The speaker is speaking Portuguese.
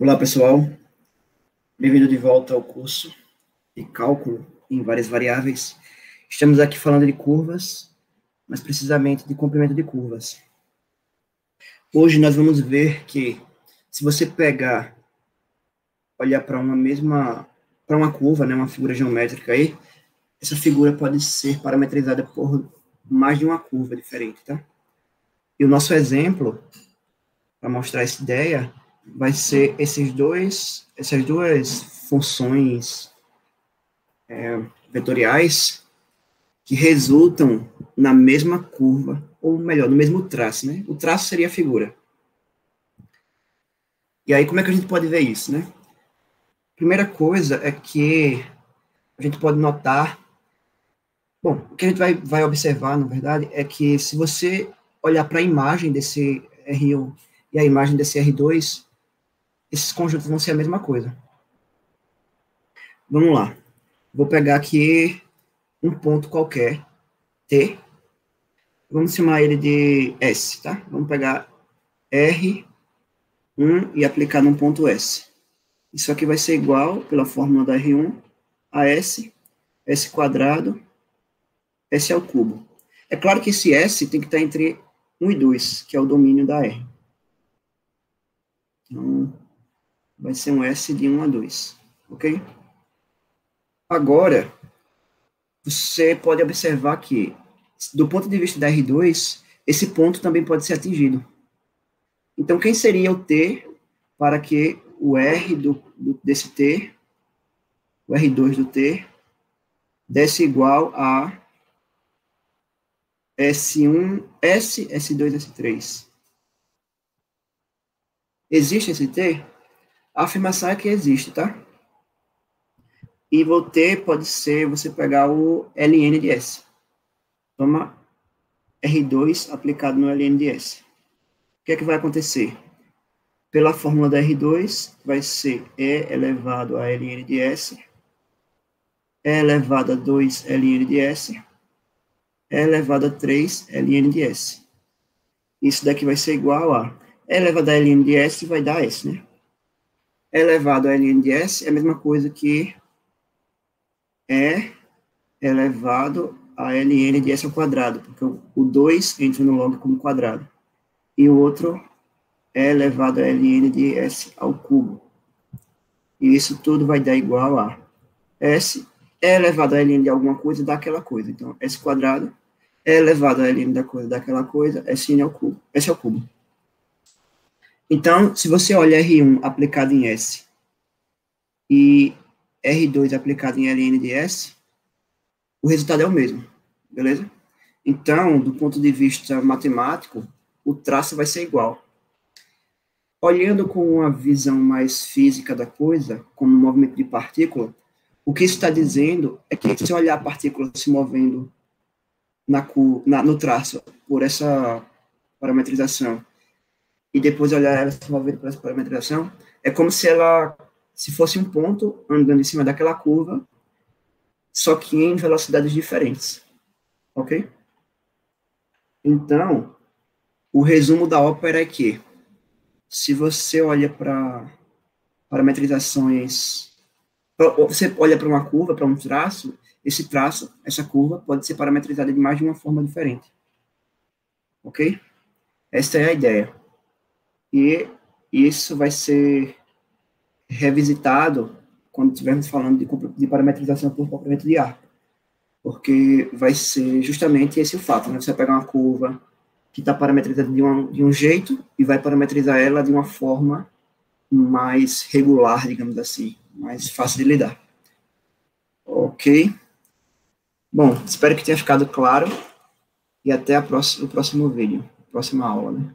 Olá, pessoal. Bem-vindo de volta ao curso de cálculo em várias variáveis. Estamos aqui falando de curvas, mas precisamente de comprimento de curvas. Hoje nós vamos ver que se você pegar, olhar para uma mesma, para uma curva, né, uma figura geométrica aí, essa figura pode ser parametrizada por mais de uma curva diferente, tá? E o nosso exemplo, para mostrar essa ideia, vai ser esses dois, essas duas funções é, vetoriais que resultam na mesma curva, ou melhor, no mesmo traço, né? O traço seria a figura. E aí, como é que a gente pode ver isso, né? Primeira coisa é que a gente pode notar. Bom, o que a gente vai, vai observar, na verdade, é que se você olhar para a imagem desse R1 e a imagem desse R2, esses conjuntos vão ser a mesma coisa. Vamos lá. Vou pegar aqui um ponto qualquer, T. Vamos chamar ele de S, tá? Vamos pegar R1 e aplicar num ponto S. Isso aqui vai ser igual, pela fórmula da R1, a S, S quadrado, S ao cubo. É claro que esse S tem que estar entre 1 e 2, que é o domínio da R. Então, vai ser um S de 1 a 2, ok? Agora, você pode observar que, do ponto de vista da R2, esse ponto também pode ser atingido. Então, quem seria o T para que o R do, do, desse T, o R2 do T, desse igual a S1, S, S2, S3? Existe esse T? A afirmação é que existe, tá? E o T pode ser você pegar o ln de S. Toma R2 aplicado no ln de S. O que é que vai acontecer? Pela fórmula da R2, vai ser E elevado a ln de S, E elevado a 2 ln de S, E elevado a 3 ln de S. Isso daqui vai ser igual a E elevado a ln de S vai dar S, né? Elevado a ln S é a mesma coisa que E elevado a ln S ao quadrado, porque o 2 entra no log como quadrado. E o outro é elevado a ln de S ao cubo. E isso tudo vai dar igual a S é elevado a ln de alguma coisa daquela coisa. Então, S quadrado é elevado a ln da coisa daquela coisa, S ao cubo. S ao cubo. Então, se você olha R1 aplicado em S e R2 aplicado em ln de S, o resultado é o mesmo, beleza? Então, do ponto de vista matemático, o traço vai ser igual. Olhando com uma visão mais física da coisa, como movimento de partícula, o que isso está dizendo é que se olhar a partícula se movendo na, na, no traço por essa parametrização e depois olhar ela se para essa parametrização, é como se ela se fosse um ponto andando em cima daquela curva, só que em velocidades diferentes. Ok? Então, o resumo da ópera é que, se você olha para parametrizações, você olha para uma curva, para um traço, esse traço, essa curva, pode ser parametrizada de mais de uma forma diferente. Ok? Esta é a ideia. E isso vai ser revisitado quando estivermos falando de, de parametrização por comprimento de ar, porque vai ser justamente esse o fato, né? Você vai pegar uma curva que está parametrizada de, uma, de um jeito e vai parametrizar ela de uma forma mais regular, digamos assim, mais fácil de lidar. Ok? Bom, espero que tenha ficado claro e até a próxima, o próximo vídeo, próxima aula, né?